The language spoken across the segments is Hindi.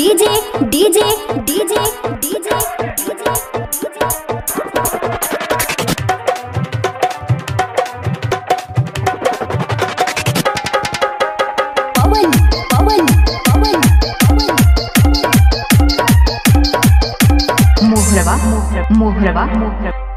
DJ DJ DJ DJ Pawan Pawan Pawan. Moharwa Moharwa Moharwa.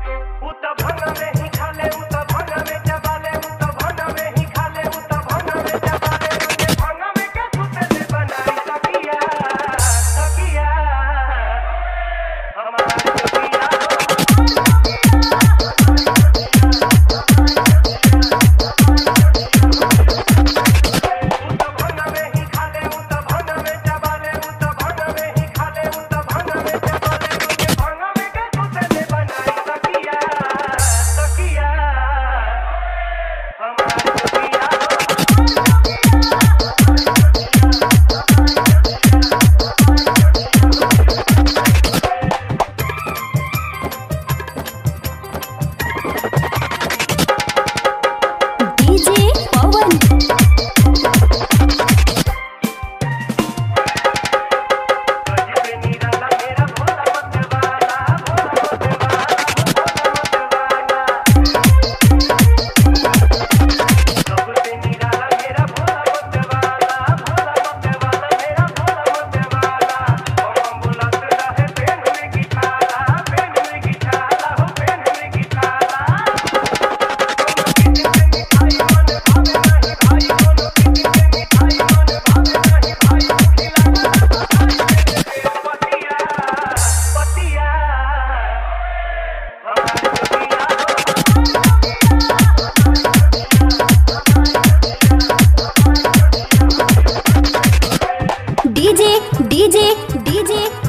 DJ DJ.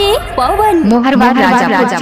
ये पवन मोहरबाद राजा, राजा